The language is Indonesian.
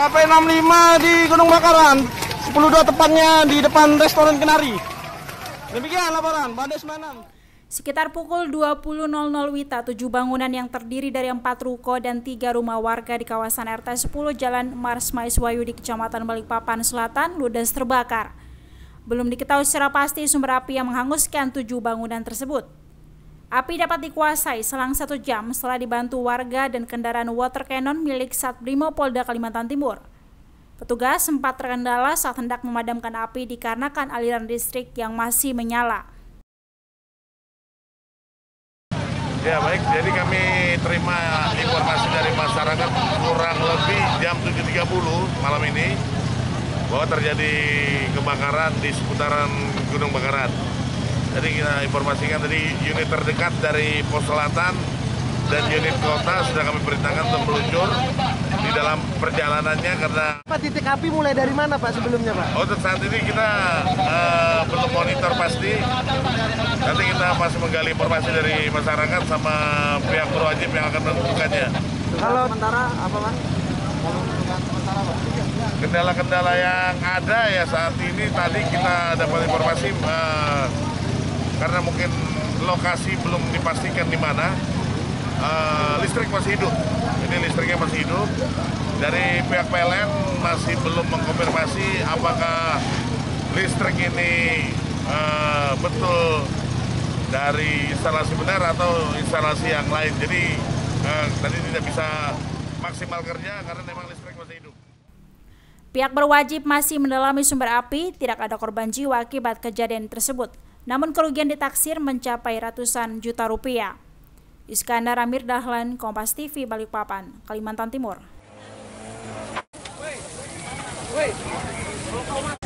KP 65 di Gunung Bakaran, 102 tepatnya di depan restoran Kenari. Demikian laporan, Bades Manam. Sekitar pukul 20.00 Wita, tujuh bangunan yang terdiri dari empat ruko dan tiga rumah warga di kawasan RT 10 Jalan Mars Maiswayu di Kecamatan Balikpapan Selatan ludes terbakar. Belum diketahui secara pasti sumber api yang menghanguskan tujuh bangunan tersebut. Api dapat dikuasai selang satu jam setelah dibantu warga dan kendaraan water cannon milik Satbrimo Polda Kalimantan Timur. Petugas sempat terkendala saat hendak memadamkan api dikarenakan aliran listrik yang masih menyala. Ya baik, jadi kami terima informasi dari masyarakat kurang lebih jam 7.30 malam ini bahwa terjadi kebakaran di seputaran Gunung Bakaran. Jadi kita informasikan tadi unit terdekat dari pos selatan dan unit kota sudah kami perintahkan untuk meluncur di dalam perjalanannya karena Pak titik api mulai dari mana Pak sebelumnya Pak? Oh, untuk saat ini kita uh, belum monitor pasti. Nanti kita masih menggali informasi dari masyarakat sama pihak berwajib yang akan menentukannya. Kalau sementara apa Pak? Kendala-kendala yang ada ya saat ini tadi kita dapat informasi uh, karena mungkin lokasi belum dipastikan di mana. Uh, listrik masih hidup, ini listriknya masih hidup. Dari pihak PLN masih belum mengkonfirmasi apakah listrik ini uh, betul dari instalasi benar atau instalasi yang lain. Jadi uh, tadi tidak bisa maksimal kerja karena memang listrik masih hidup. Pihak berwajib masih mendalami sumber api, tidak ada korban jiwa akibat kejadian tersebut. Namun kerugian ditaksir mencapai ratusan juta rupiah. Iskandar Amir Dahlan, Kompas TV, Balikpapan, Kalimantan Timur. Wait. Wait.